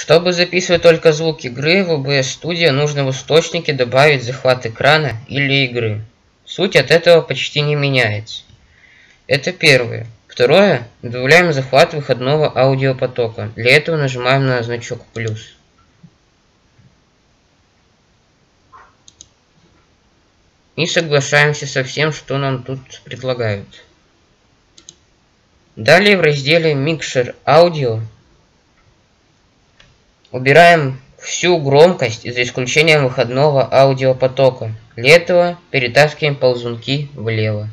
Чтобы записывать только звук игры, в OBS Studio нужно в источнике добавить захват экрана или игры. Суть от этого почти не меняется. Это первое. Второе. Добавляем захват выходного аудиопотока. Для этого нажимаем на значок плюс. И соглашаемся со всем, что нам тут предлагают. Далее в разделе Mixer Audio убираем всю громкость за исключением выходного аудиопотока. Для этого перетаскиваем ползунки влево.